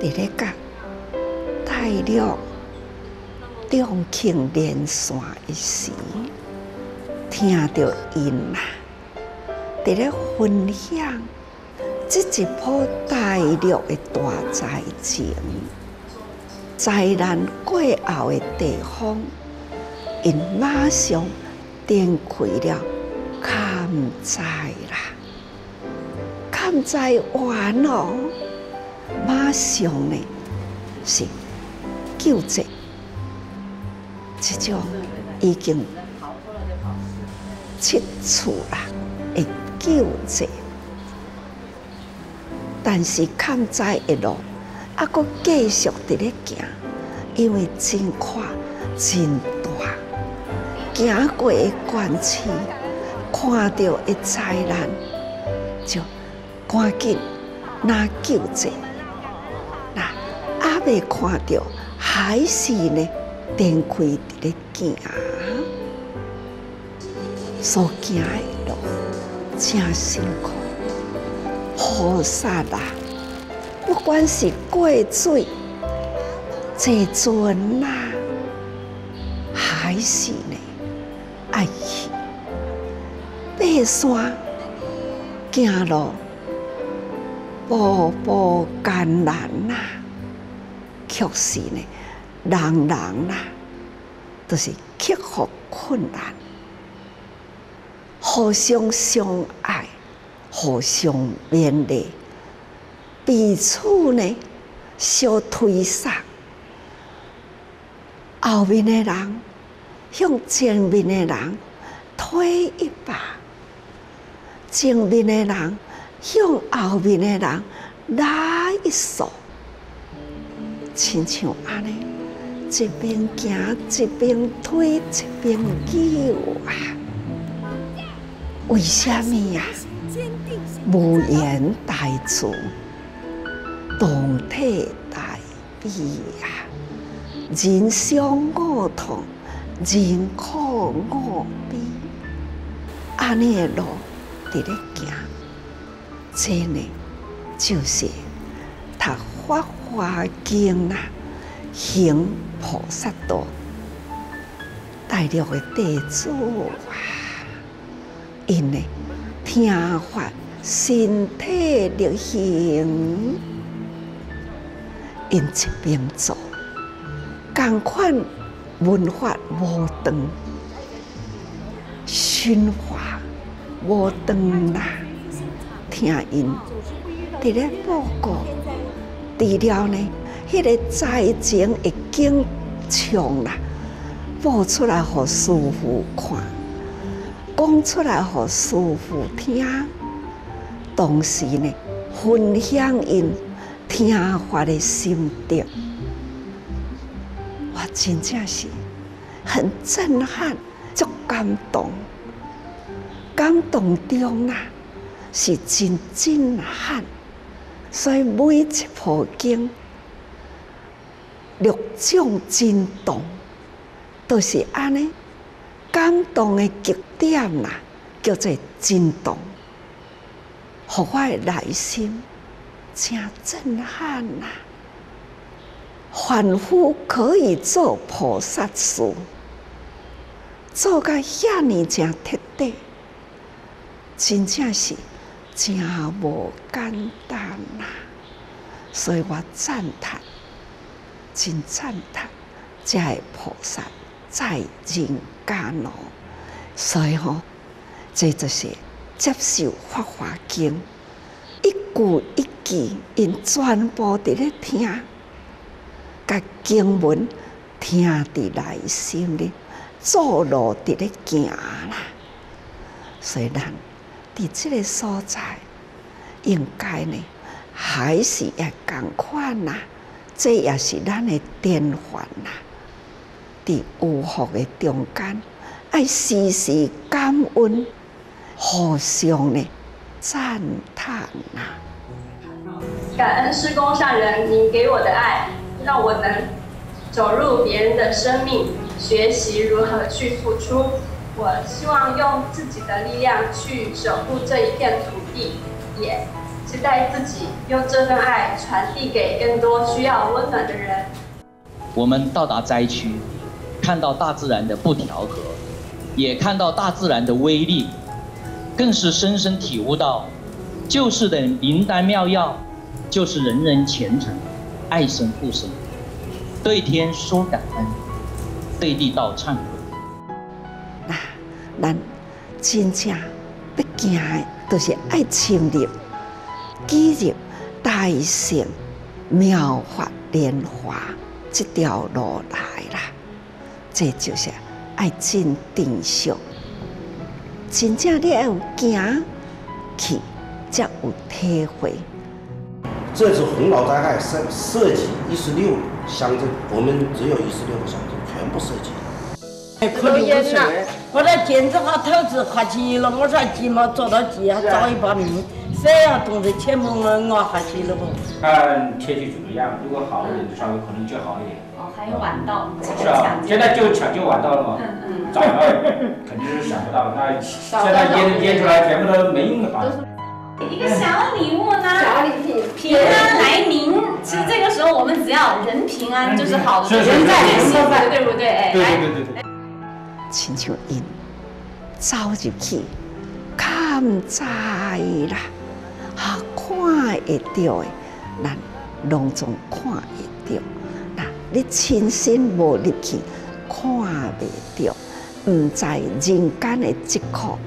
伫咧讲大陆重庆连线一时，听到因啦，伫咧分享这一波大陆的大灾情，灾难过后的地方，因马上展开了看灾啦，看灾完了。马上呢是救济，这种已经切除啦会救济，但是抗灾一路还阁继续伫咧行，因为真快真大，行过的关市，看到的灾难，就赶紧拿救济。未看到，还是呢？电开伫咧行，所行的路真辛苦。菩萨啊，不管是过水、坐船啦，还是呢爱去爬山行路，步步艰难呐。确实呢，人人都是克服困难，互相相爱，互相勉励，彼此呢相推搡。后面的人向前面的人推一把，前面的人向后面的人拉一手。亲像安尼，一边行一边推，一边救啊！为什么呀？无言大助，同体大悲呀！人伤我痛，人苦我悲，安尼的路伫咧行，真呢就是他发。华经啊，行菩萨道，大陆的地主啊，因为听法身体力行，因一边做，共款文化无断，循化无断啦，听因伫咧报告。除了呢，迄个灾情已经常啦，播出来互师傅看，讲出来互师傅听，同时呢，分享因听法的心得，我真正是很震撼，足感动，感动中啊，是真震撼。所以每一部经，六种震动，都是安尼感动的极点啦，叫做震动，互我的内心真震撼呐！凡夫可以做菩萨事，做个遐尼正彻底，真正是。真无简单呐，所以我赞叹，真赞叹，在菩萨在人间哦。所以吼，这就是接受《法华经》，一句一句，因全部伫咧听，甲经文听伫内心咧，做路伫咧行啦。所以咱。伫这个所在，应该呢，还是要共款呐。这也是咱的典范呐。伫有福的中间，爱时时感恩，互相呢赞叹呐。感恩师公上人，您给我的爱，让我能走入别人的生命，学习如何去付出。我希望用自己的力量去守护这一片土地，也期待自己用这份爱传递给更多需要温暖的人。我们到达灾区，看到大自然的不调和，也看到大自然的威力，更是深深体悟到，救世的灵丹妙药，就是人人虔诚，爱生护生，对天说感恩，对地道忏悔。那咱真正要行的，就是爱深入、记入大圣妙法莲华这条路来啦。这就是爱真定性，真正你要有行去，才有体会。这次洪涝灾害涉涉及一十六乡镇，我们只有一十六个乡镇全部涉及。可怜呐！我这兼职好投资花起了，我说鸡毛做到鸡，还找一把命，谁要懂得钱么？我我下去了不？看天气怎么样？如果好一点，稍微可能就好一点。哦，还有晚到，是啊，现在就抢救晚到了嘛。嗯嗯。早了肯定是想不到，那现在腌腌出来全部都没用的吧。一个小礼物呢，小礼品，平安来临。其实这个时候我们只要人平安就是好的，是是人在是人幸福，对不对？哎，对对对对对。亲像因走入去，看在啦，哈看会到的，咱拢总看会到。那你亲身无入去，看袂到，毋知人间的疾苦，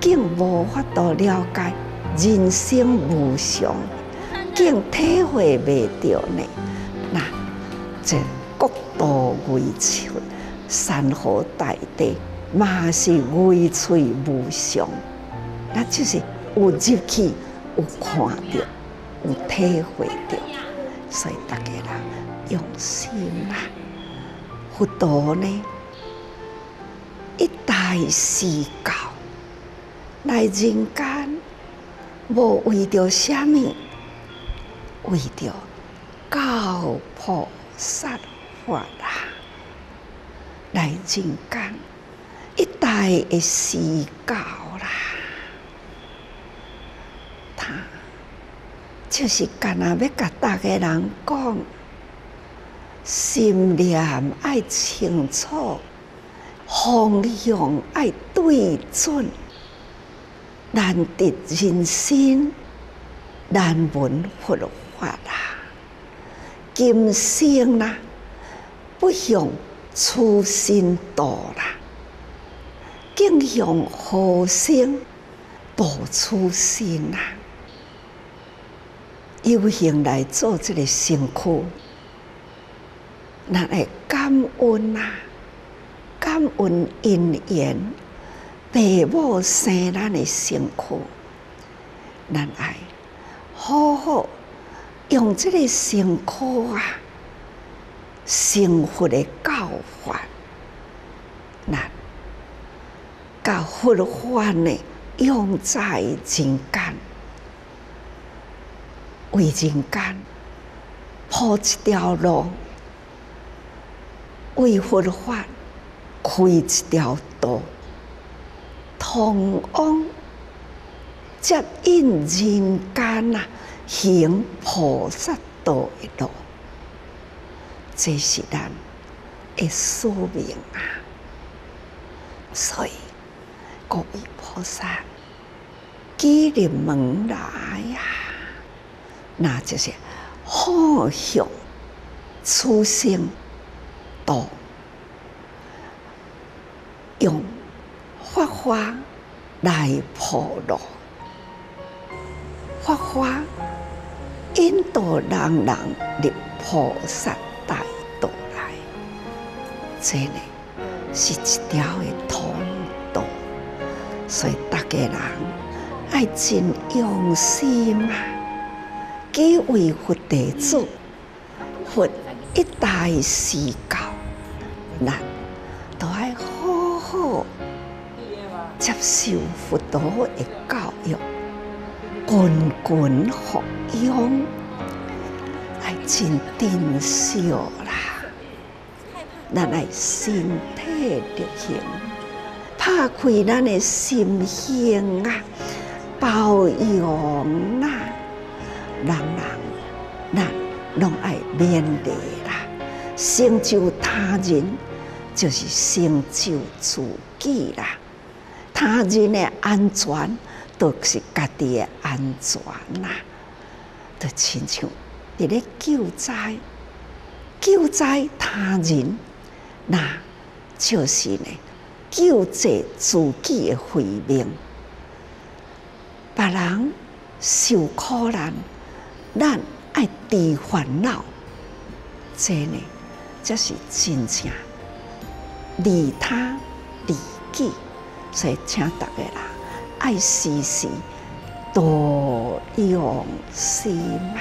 竟无法度了解人生无常，竟体会袂到呢。那这国度为出。山河大地嘛是微翠无常，那就是有入去，有看到，有体会到，所以大家人用心啦。佛陀呢，一代施教来人间，无为着什么，为着教菩萨法。来人间，一代的施教啦，他就是干那要甲大家人讲，心念爱清楚，方向爱对准，难得人心，难闻佛法啦，今生啦，不向。初心度啦，敬向后生度初心啦，有幸来做这个辛苦，咱来感恩呐，感恩因缘，父母生咱的辛苦，咱爱好好用这个辛苦啊。幸福的教化，那教佛法呢，用在人间，为人间铺一条路，为佛法开一条道，通往接引人间啊，行菩萨道的路。这是咱的使命啊！所以各位菩萨，既入门来呀，那就是好向初心道，用法花来铺路，法花引导人人入菩萨。这呢是一条的通道，所以大家人爱真用心啊！几位佛弟子，佛一代施教，咱都爱好好接受佛陀的教育，滚滚福养，爱真珍惜啦！咱来身体力行，拍开咱的心胸啊，包容啦，人人咱拢爱勉励啦，成就他人就是成就自己啦。他人的安全，都是家己的安全啦。就亲像伫咧救灾，救灾他人，那就是呢救济自己的慧命。别人受苦难，咱爱治烦恼，这呢，这是真正利他利己。所以，请大家啦，爱时时多用心嘛。